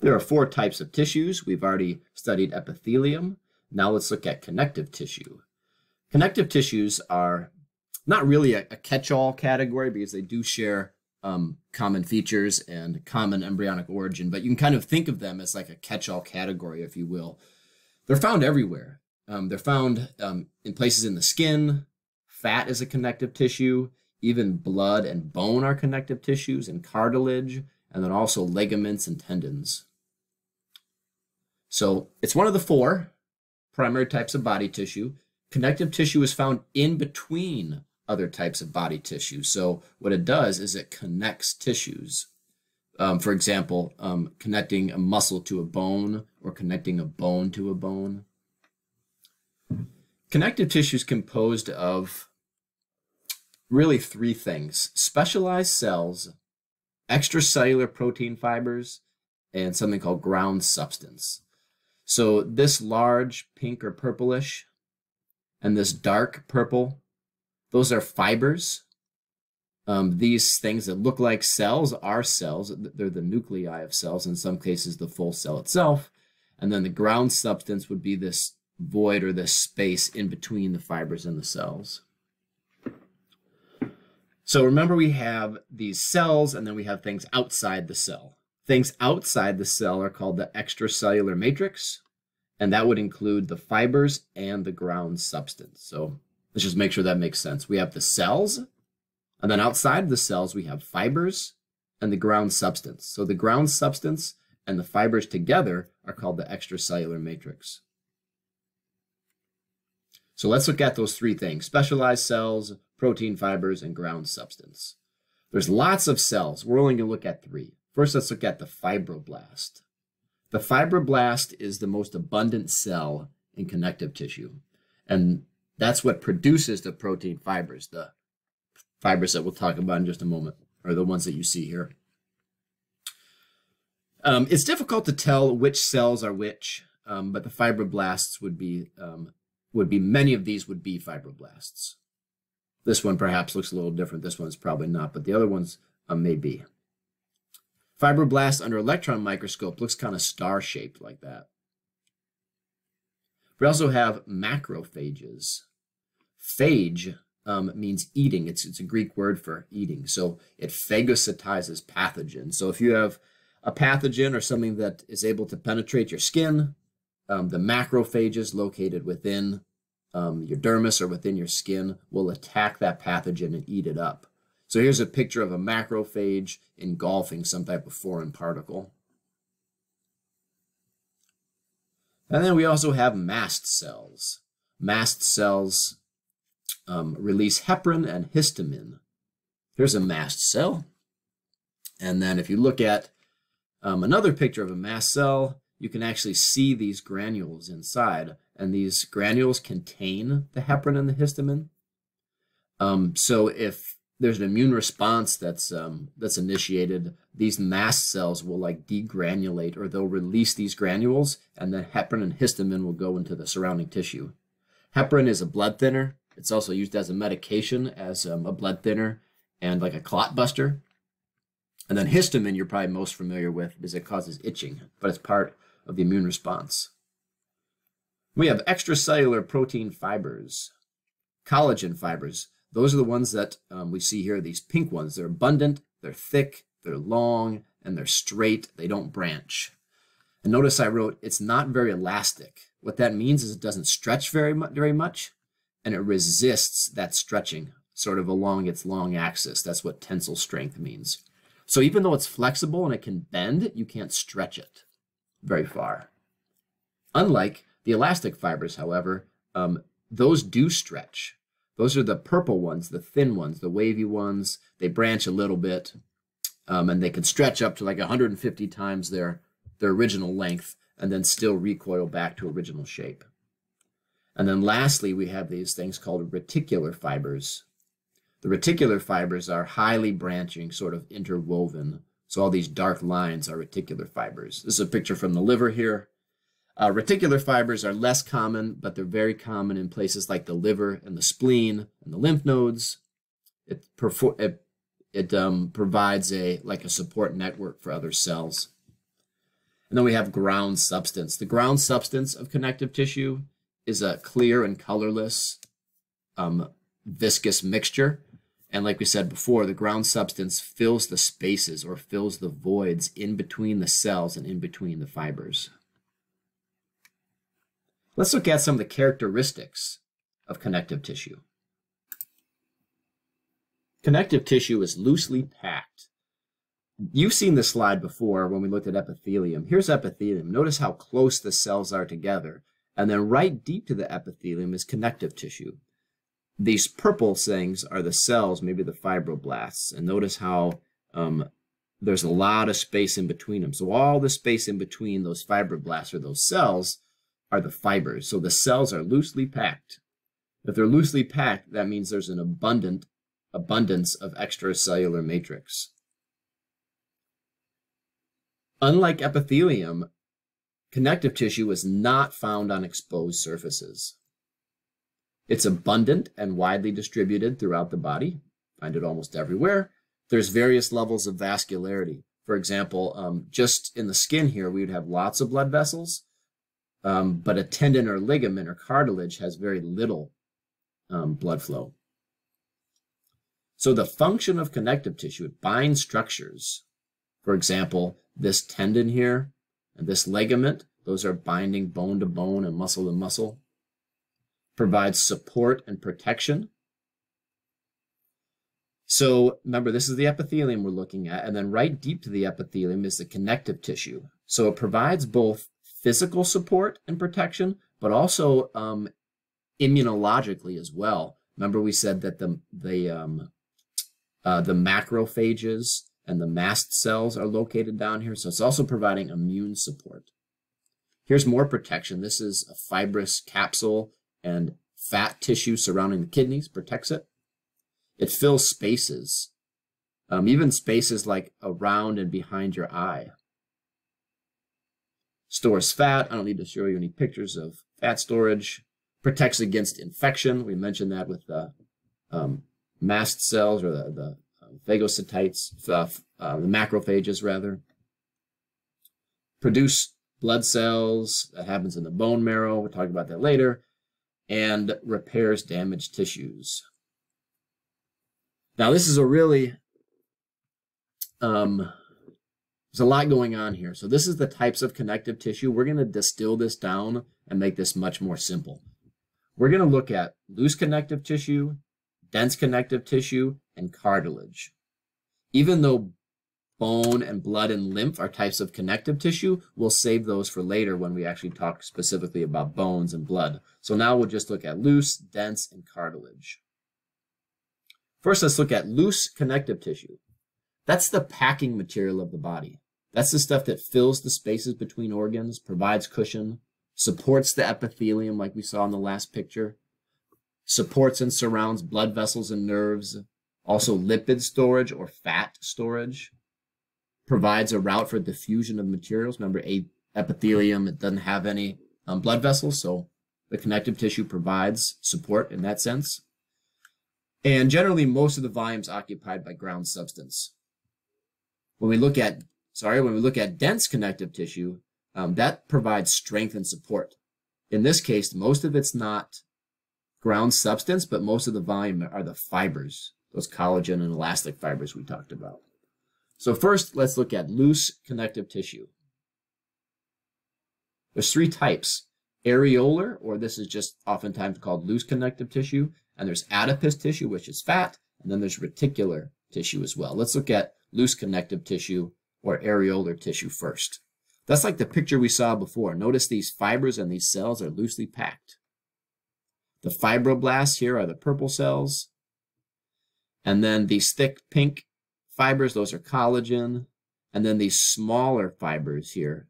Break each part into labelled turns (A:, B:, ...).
A: There are four types of tissues. We've already studied epithelium. Now let's look at connective tissue. Connective tissues are not really a, a catch-all category because they do share um, common features and common embryonic origin, but you can kind of think of them as like a catch-all category, if you will. They're found everywhere. Um, they're found um, in places in the skin. Fat is a connective tissue. Even blood and bone are connective tissues, and cartilage, and then also ligaments and tendons. So it's one of the four primary types of body tissue. Connective tissue is found in between other types of body tissue. So what it does is it connects tissues. Um, for example, um, connecting a muscle to a bone or connecting a bone to a bone. Connective tissue is composed of really three things. Specialized cells, extracellular protein fibers, and something called ground substance. So this large pink or purplish and this dark purple, those are fibers. Um, these things that look like cells are cells. They're the nuclei of cells, in some cases the full cell itself. And then the ground substance would be this void or this space in between the fibers and the cells. So remember we have these cells and then we have things outside the cell. Things outside the cell are called the extracellular matrix, and that would include the fibers and the ground substance. So let's just make sure that makes sense. We have the cells, and then outside the cells, we have fibers and the ground substance. So the ground substance and the fibers together are called the extracellular matrix. So let's look at those three things, specialized cells, protein fibers, and ground substance. There's lots of cells. We're only going to look at three. First, let's look at the fibroblast. The fibroblast is the most abundant cell in connective tissue. And that's what produces the protein fibers, the fibers that we'll talk about in just a moment, are the ones that you see here. Um, it's difficult to tell which cells are which, um, but the fibroblasts would be, um, would be, many of these would be fibroblasts. This one perhaps looks a little different. This one's probably not, but the other ones um, may be. Fibroblast under electron microscope looks kind of star-shaped like that. We also have macrophages. Phage um, means eating. It's, it's a Greek word for eating. So it phagocytizes pathogens. So if you have a pathogen or something that is able to penetrate your skin, um, the macrophages located within um, your dermis or within your skin will attack that pathogen and eat it up. So here's a picture of a macrophage engulfing some type of foreign particle. And then we also have mast cells. Mast cells um, release heparin and histamine. Here's a mast cell. And then if you look at um, another picture of a mast cell, you can actually see these granules inside. And these granules contain the heparin and the histamine. Um, so if there's an immune response that's um, that's initiated, these mast cells will like degranulate or they'll release these granules and then heparin and histamine will go into the surrounding tissue. Heparin is a blood thinner. It's also used as a medication, as um, a blood thinner and like a clot buster. And then histamine you're probably most familiar with because it causes itching, but it's part of the immune response. We have extracellular protein fibers, collagen fibers. Those are the ones that um, we see here, these pink ones. They're abundant, they're thick, they're long, and they're straight. They don't branch. And notice I wrote, it's not very elastic. What that means is it doesn't stretch very, mu very much, and it resists that stretching sort of along its long axis. That's what tensile strength means. So even though it's flexible and it can bend, you can't stretch it very far. Unlike the elastic fibers, however, um, those do stretch. Those are the purple ones, the thin ones, the wavy ones. They branch a little bit, um, and they can stretch up to like 150 times their, their original length and then still recoil back to original shape. And then lastly, we have these things called reticular fibers. The reticular fibers are highly branching, sort of interwoven. So all these dark lines are reticular fibers. This is a picture from the liver here. Uh, reticular fibers are less common, but they're very common in places like the liver and the spleen and the lymph nodes. It, it, it um, provides a like a support network for other cells. And then we have ground substance. The ground substance of connective tissue is a clear and colorless um, viscous mixture. And like we said before, the ground substance fills the spaces or fills the voids in between the cells and in between the fibers. Let's look at some of the characteristics of connective tissue. Connective tissue is loosely packed. You've seen this slide before when we looked at epithelium. Here's epithelium. Notice how close the cells are together. And then right deep to the epithelium is connective tissue. These purple things are the cells, maybe the fibroblasts. And notice how um, there's a lot of space in between them. So all the space in between those fibroblasts or those cells are the fibers. So the cells are loosely packed. If they're loosely packed, that means there's an abundant abundance of extracellular matrix. Unlike epithelium, connective tissue is not found on exposed surfaces. It's abundant and widely distributed throughout the body. Find it almost everywhere. There's various levels of vascularity. For example, um, just in the skin here, we would have lots of blood vessels, um, but a tendon or ligament or cartilage has very little um, blood flow. So the function of connective tissue, it binds structures. For example, this tendon here and this ligament, those are binding bone to bone and muscle to muscle. Provides support and protection. So remember, this is the epithelium we're looking at, and then right deep to the epithelium is the connective tissue. So it provides both physical support and protection, but also um, immunologically as well. Remember, we said that the the um, uh, the macrophages and the mast cells are located down here, so it's also providing immune support. Here's more protection. This is a fibrous capsule and fat tissue surrounding the kidneys, protects it. It fills spaces, um, even spaces like around and behind your eye. Stores fat. I don't need to show you any pictures of fat storage. Protects against infection. We mentioned that with the um, mast cells or the, the uh, phagocytites, uh, uh, the macrophages rather, produce blood cells. That happens in the bone marrow. We'll talk about that later. And repairs damaged tissues. Now, this is a really, um, there's a lot going on here. So this is the types of connective tissue. We're going to distill this down and make this much more simple. We're going to look at loose connective tissue, dense connective tissue, and cartilage. Even though bone and blood and lymph are types of connective tissue, we'll save those for later when we actually talk specifically about bones and blood. So now we'll just look at loose, dense, and cartilage. First, let's look at loose connective tissue. That's the packing material of the body. That's the stuff that fills the spaces between organs, provides cushion, supports the epithelium like we saw in the last picture, supports and surrounds blood vessels and nerves, also lipid storage or fat storage, provides a route for diffusion of materials. Remember, a epithelium, it doesn't have any um, blood vessels, so the connective tissue provides support in that sense. And generally, most of the volume is occupied by ground substance. When we look at, sorry, when we look at dense connective tissue, um, that provides strength and support. In this case, most of it's not ground substance, but most of the volume are the fibers, those collagen and elastic fibers we talked about. So first, let's look at loose connective tissue. There's three types. Areolar, or this is just oftentimes called loose connective tissue, and there's adipose tissue, which is fat, and then there's reticular tissue as well. Let's look at loose connective tissue or areolar tissue first. That's like the picture we saw before. Notice these fibers and these cells are loosely packed. The fibroblasts here are the purple cells. And then these thick pink fibers, those are collagen. And then these smaller fibers here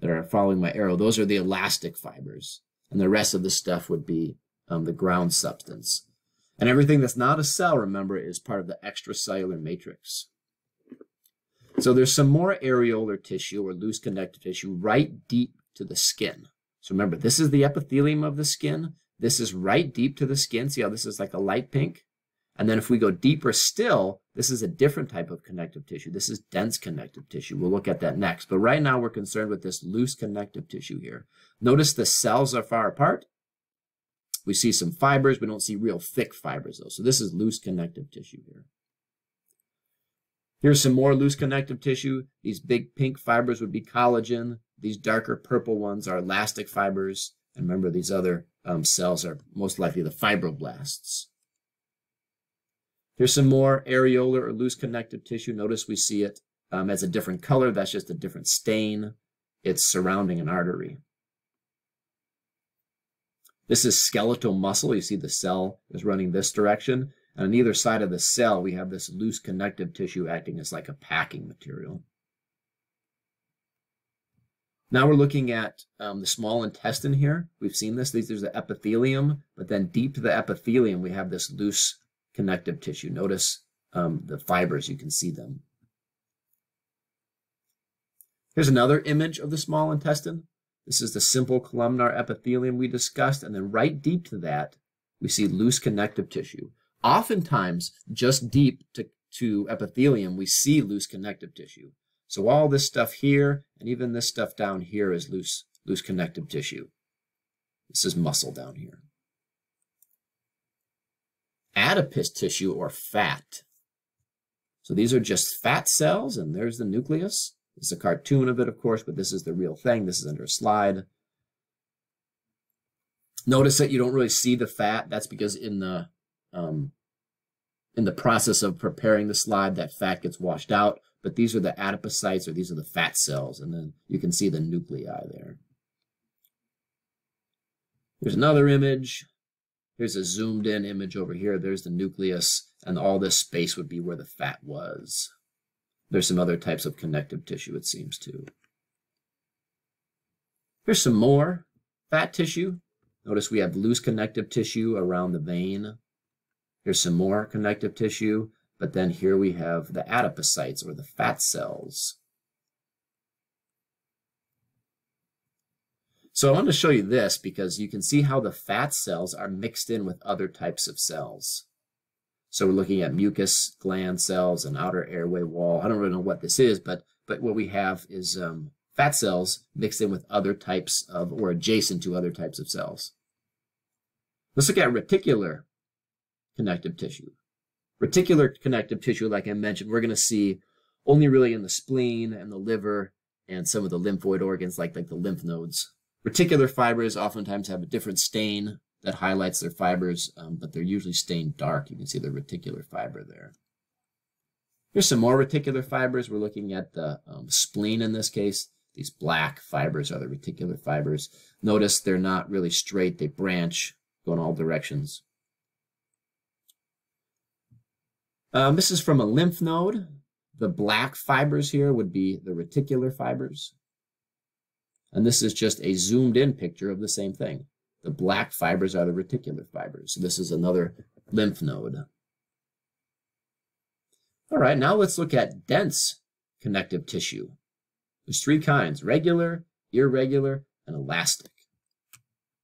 A: that are following my arrow, those are the elastic fibers. And the rest of the stuff would be um, the ground substance. And everything that's not a cell, remember, is part of the extracellular matrix. So there's some more areolar tissue or loose connective tissue right deep to the skin. So remember, this is the epithelium of the skin. This is right deep to the skin. See how this is like a light pink? And then if we go deeper still, this is a different type of connective tissue. This is dense connective tissue. We'll look at that next. But right now we're concerned with this loose connective tissue here. Notice the cells are far apart. We see some fibers. We don't see real thick fibers though. So this is loose connective tissue here. Here's some more loose connective tissue. These big pink fibers would be collagen. These darker purple ones are elastic fibers. And remember, these other um, cells are most likely the fibroblasts. Here's some more areolar or loose connective tissue. Notice we see it um, as a different color. That's just a different stain. It's surrounding an artery. This is skeletal muscle. You see the cell is running this direction. And on either side of the cell, we have this loose connective tissue acting as like a packing material. Now we're looking at um, the small intestine here. We've seen this. There's the epithelium, but then deep to the epithelium, we have this loose connective tissue. Notice um, the fibers, you can see them. Here's another image of the small intestine. This is the simple columnar epithelium we discussed, and then right deep to that, we see loose connective tissue. Oftentimes, just deep to, to epithelium, we see loose connective tissue. So all this stuff here, and even this stuff down here is loose, loose connective tissue. This is muscle down here adipose tissue or fat. So these are just fat cells, and there's the nucleus. It's a cartoon of it, of course, but this is the real thing. This is under a slide. Notice that you don't really see the fat. That's because in the um, in the process of preparing the slide, that fat gets washed out. But these are the adipocytes, or these are the fat cells, and then you can see the nuclei there. Here's another image. Here's a zoomed in image over here. There's the nucleus, and all this space would be where the fat was. There's some other types of connective tissue, it seems, too. Here's some more fat tissue. Notice we have loose connective tissue around the vein. Here's some more connective tissue, but then here we have the adipocytes, or the fat cells. So I want to show you this because you can see how the fat cells are mixed in with other types of cells. So we're looking at mucus gland cells and outer airway wall. I don't really know what this is, but but what we have is um, fat cells mixed in with other types of, or adjacent to other types of cells. Let's look at reticular connective tissue. Reticular connective tissue, like I mentioned, we're going to see only really in the spleen and the liver and some of the lymphoid organs like, like the lymph nodes. Reticular fibers oftentimes have a different stain that highlights their fibers, um, but they're usually stained dark. You can see the reticular fiber there. Here's some more reticular fibers. We're looking at the um, spleen in this case. These black fibers are the reticular fibers. Notice they're not really straight. They branch, go in all directions. Um, this is from a lymph node. The black fibers here would be the reticular fibers. And this is just a zoomed in picture of the same thing. The black fibers are the reticular fibers. So this is another lymph node. All right, now let's look at dense connective tissue. There's three kinds, regular, irregular, and elastic.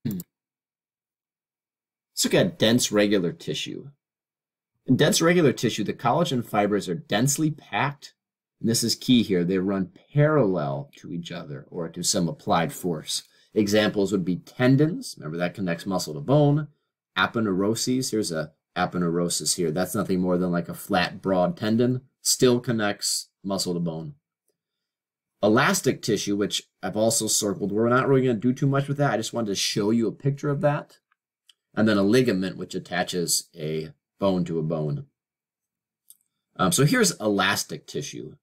A: Let's look at dense regular tissue. In dense regular tissue, the collagen fibers are densely packed and this is key here. They run parallel to each other or to some applied force. Examples would be tendons. Remember that connects muscle to bone. Aponeuroses. Here's a aponeurosis here. That's nothing more than like a flat, broad tendon. Still connects muscle to bone. Elastic tissue, which I've also circled. We're not really going to do too much with that. I just wanted to show you a picture of that. And then a ligament, which attaches a bone to a bone. Um, so here's elastic tissue.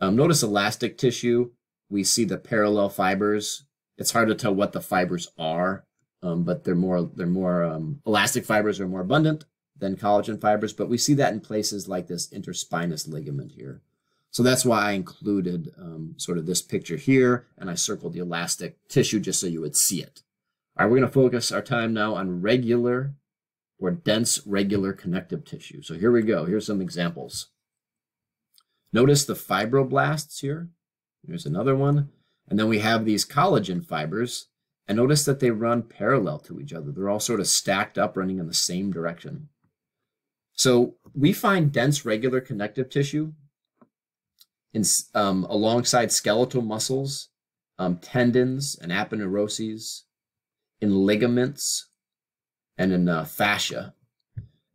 A: Um, notice elastic tissue, we see the parallel fibers. It's hard to tell what the fibers are, um, but they're more, they're more, um, elastic fibers are more abundant than collagen fibers, but we see that in places like this interspinous ligament here. So that's why I included um, sort of this picture here, and I circled the elastic tissue just so you would see it. All right, we're going to focus our time now on regular or dense regular connective tissue. So here we go. Here's some examples. Notice the fibroblasts here. There's another one. And then we have these collagen fibers. And notice that they run parallel to each other. They're all sort of stacked up, running in the same direction. So we find dense regular connective tissue in, um, alongside skeletal muscles, um, tendons and aponeuroses, in ligaments, and in uh, fascia.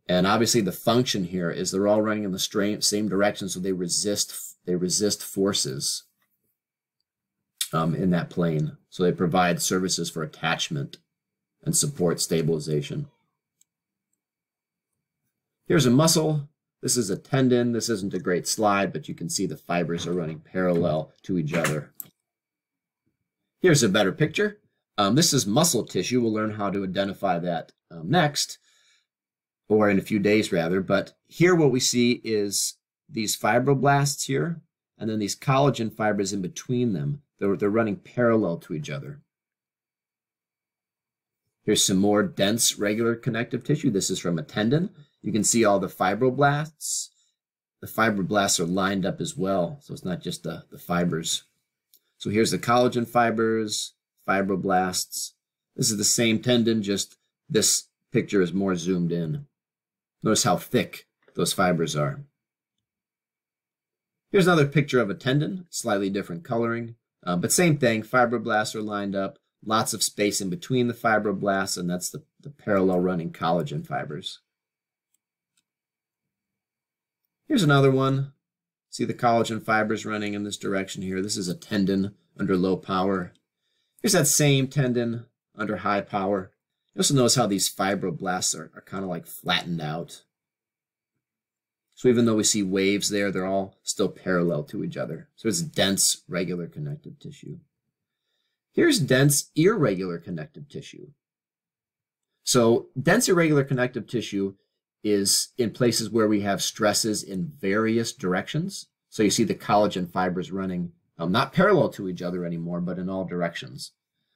A: And obviously the function here is they're all running in the same direction, so they resist they resist forces um, in that plane. So they provide services for attachment and support stabilization. Here's a muscle. This is a tendon. This isn't a great slide, but you can see the fibers are running parallel to each other. Here's a better picture. Um, this is muscle tissue. We'll learn how to identify that um, next, or in a few days rather. But here what we see is these fibroblasts here, and then these collagen fibers in between them. They're, they're running parallel to each other. Here's some more dense regular connective tissue. This is from a tendon. You can see all the fibroblasts. The fibroblasts are lined up as well, so it's not just the, the fibers. So here's the collagen fibers, fibroblasts. This is the same tendon, just this picture is more zoomed in. Notice how thick those fibers are. Here's another picture of a tendon, slightly different coloring, uh, but same thing, fibroblasts are lined up, lots of space in between the fibroblasts, and that's the, the parallel running collagen fibers. Here's another one. See the collagen fibers running in this direction here. This is a tendon under low power. Here's that same tendon under high power. You also notice how these fibroblasts are, are kind of like flattened out. So even though we see waves there, they're all still parallel to each other. So it's dense, regular connective tissue. Here's dense, irregular connective tissue. So dense, irregular connective tissue is in places where we have stresses in various directions. So you see the collagen fibers running um, not parallel to each other anymore, but in all directions.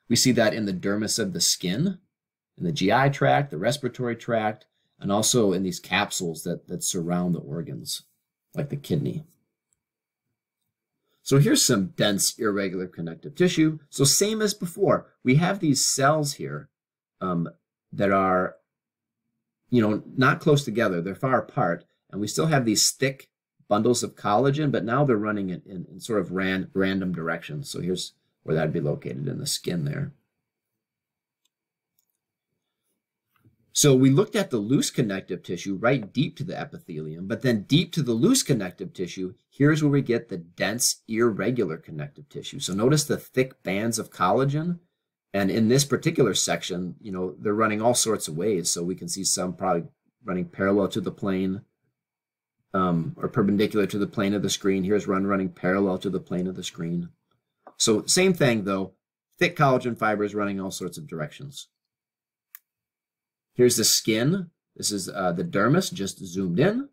A: We see that in the dermis of the skin, in the GI tract, the respiratory tract, and also in these capsules that, that surround the organs, like the kidney. So here's some dense irregular connective tissue. So same as before, we have these cells here um, that are, you know, not close together. They're far apart, and we still have these thick bundles of collagen, but now they're running in, in, in sort of ran, random directions. So here's where that'd be located in the skin there. So we looked at the loose connective tissue right deep to the epithelium, but then deep to the loose connective tissue, here's where we get the dense irregular connective tissue. So notice the thick bands of collagen. And in this particular section, you know, they're running all sorts of ways. So we can see some probably running parallel to the plane um, or perpendicular to the plane of the screen. Here's run running parallel to the plane of the screen. So same thing though, thick collagen fibers running all sorts of directions. Here's the skin. This is uh, the dermis, just zoomed in.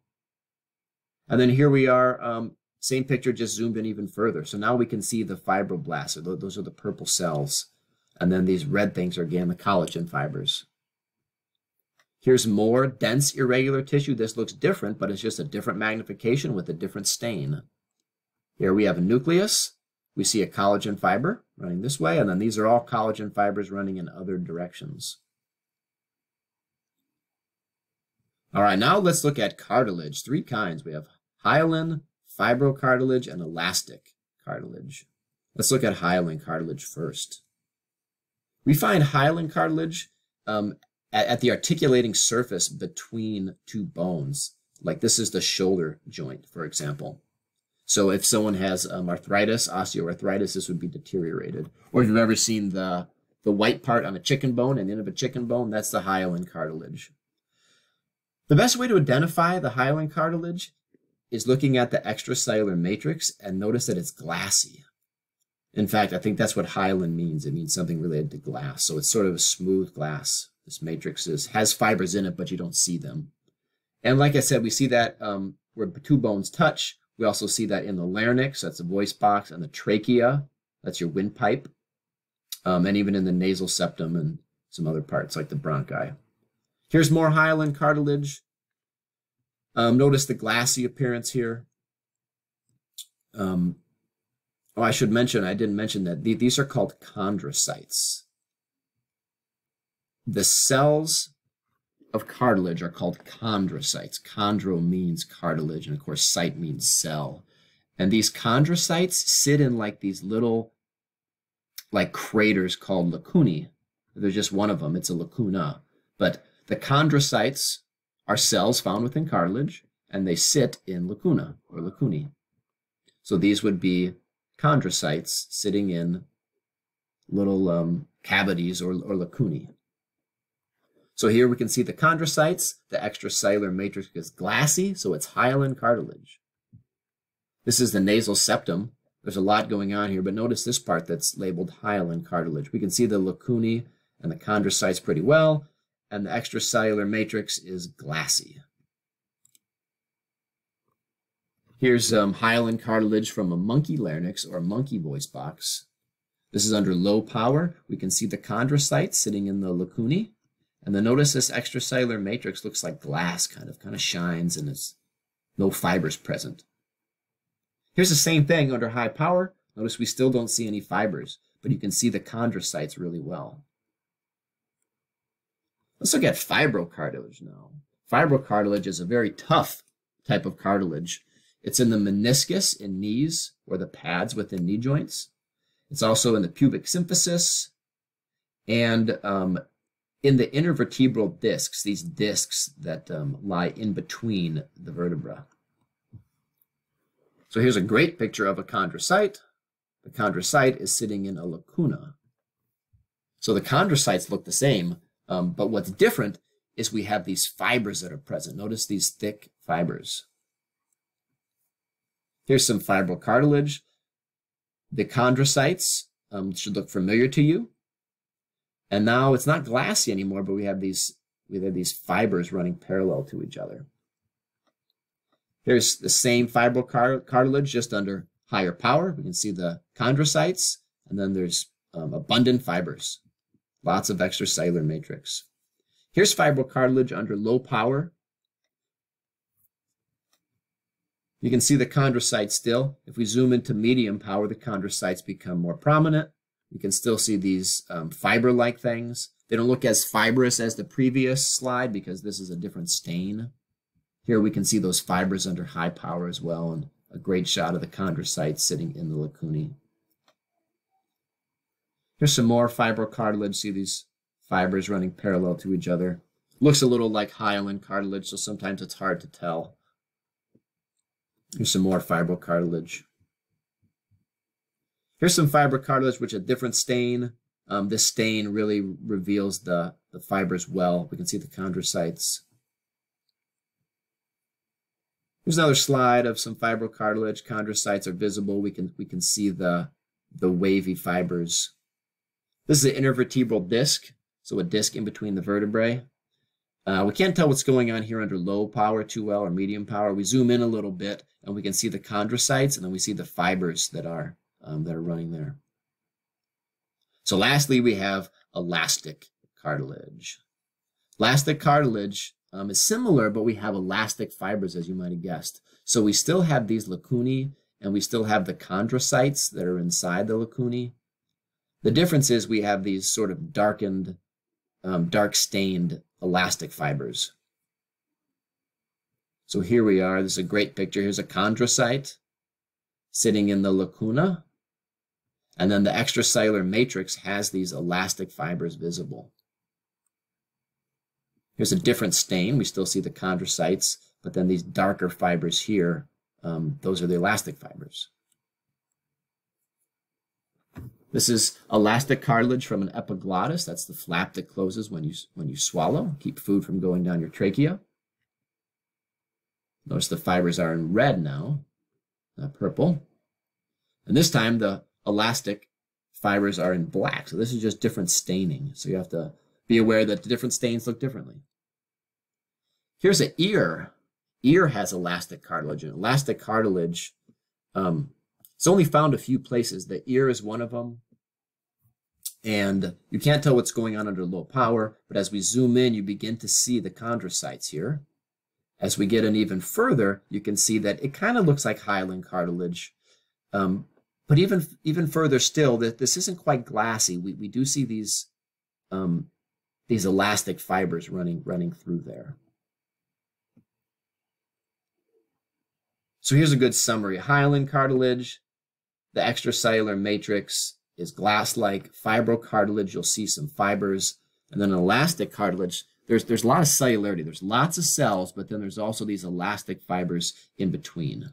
A: And then here we are, um, same picture, just zoomed in even further. So now we can see the fibroblasts, those are the purple cells. And then these red things are, again, the collagen fibers. Here's more dense irregular tissue. This looks different, but it's just a different magnification with a different stain. Here we have a nucleus. We see a collagen fiber running this way, and then these are all collagen fibers running in other directions. All right, now let's look at cartilage. Three kinds. We have hyaline, fibrocartilage, and elastic cartilage. Let's look at hyaline cartilage first. We find hyaline cartilage um, at, at the articulating surface between two bones. Like this is the shoulder joint, for example. So if someone has um, arthritis, osteoarthritis, this would be deteriorated. Or if you've ever seen the, the white part on a chicken bone and end of a chicken bone, that's the hyaline cartilage. The best way to identify the hyaline cartilage is looking at the extracellular matrix and notice that it's glassy. In fact, I think that's what hyaline means. It means something related to glass. So it's sort of a smooth glass. This matrix is, has fibers in it, but you don't see them. And like I said, we see that um, where two bones touch. We also see that in the larynx, that's the voice box, and the trachea, that's your windpipe, um, and even in the nasal septum and some other parts like the bronchi. Here's more hyaline cartilage. Um, notice the glassy appearance here. Um, oh, I should mention, I didn't mention that these are called chondrocytes. The cells of cartilage are called chondrocytes. Chondro means cartilage, and of course, cyte means cell. And these chondrocytes sit in like these little, like craters called lacunae. There's just one of them, it's a lacuna. But the chondrocytes are cells found within cartilage, and they sit in lacuna or lacunae. So these would be chondrocytes sitting in little um, cavities or, or lacunae. So here we can see the chondrocytes. The extracellular matrix is glassy, so it's hyaline cartilage. This is the nasal septum. There's a lot going on here, but notice this part that's labeled hyaline cartilage. We can see the lacunae and the chondrocytes pretty well, and the extracellular matrix is glassy. Here's um, hyaline cartilage from a monkey larynx or monkey voice box. This is under low power. We can see the chondrocytes sitting in the lacunae. And then notice this extracellular matrix looks like glass, kind of, kind of shines and it's no fibers present. Here's the same thing under high power. Notice we still don't see any fibers, but you can see the chondrocytes really well. Let's look at fibrocartilage now. Fibrocartilage is a very tough type of cartilage. It's in the meniscus in knees or the pads within knee joints. It's also in the pubic symphysis and um, in the intervertebral discs, these discs that um, lie in between the vertebra. So here's a great picture of a chondrocyte. The chondrocyte is sitting in a lacuna. So the chondrocytes look the same, um, but what's different is we have these fibers that are present. Notice these thick fibers. Here's some fibrocartilage. The chondrocytes um, should look familiar to you. And now it's not glassy anymore, but we have these we have these fibers running parallel to each other. Here's the same fibrocartilage just under higher power. We can see the chondrocytes, and then there's um, abundant fibers, lots of extracellular matrix. Here's fibrocartilage under low power. You can see the chondrocytes still. If we zoom into medium power, the chondrocytes become more prominent. We can still see these um, fiber-like things. They don't look as fibrous as the previous slide because this is a different stain. Here we can see those fibers under high power as well and a great shot of the chondrocytes sitting in the lacunae. Here's some more fibrocartilage. See these fibers running parallel to each other. Looks a little like hyaline cartilage, so sometimes it's hard to tell. Here's some more fibrocartilage. Here's some fibrocartilage, which a different stain. Um, this stain really reveals the, the fibers well. We can see the chondrocytes. Here's another slide of some fibrocartilage. Chondrocytes are visible. We can, we can see the, the wavy fibers. This is an intervertebral disc, so a disc in between the vertebrae. Uh, we can't tell what's going on here under low power too well or medium power. We zoom in a little bit and we can see the chondrocytes and then we see the fibers that are, um, that are running there. So lastly, we have elastic cartilage. Elastic cartilage um, is similar, but we have elastic fibers, as you might have guessed. So we still have these lacunae, and we still have the chondrocytes that are inside the lacunae. The difference is we have these sort of darkened, um, dark stained elastic fibers. So here we are. This is a great picture. Here's a chondrocyte sitting in the lacuna. And then the extracellular matrix has these elastic fibers visible. Here's a different stain. We still see the chondrocytes, but then these darker fibers here, um, those are the elastic fibers. This is elastic cartilage from an epiglottis. That's the flap that closes when you, when you swallow, keep food from going down your trachea. Notice the fibers are in red now, not purple. And this time the elastic fibers are in black. So this is just different staining. So you have to be aware that the different stains look differently. Here's an ear. Ear has elastic cartilage. And elastic cartilage, um, it's only found a few places. The ear is one of them. And you can't tell what's going on under low power, but as we zoom in, you begin to see the chondrocytes here. As we get in even further, you can see that it kind of looks like hyaline cartilage. Um, but even even further still, that this isn't quite glassy. We, we do see these um, these elastic fibers running, running through there. So here's a good summary. Hyaline cartilage, the extracellular matrix is glass-like. Fibrocartilage, you'll see some fibers. And then elastic cartilage, there's, there's a lot of cellularity. There's lots of cells, but then there's also these elastic fibers in between.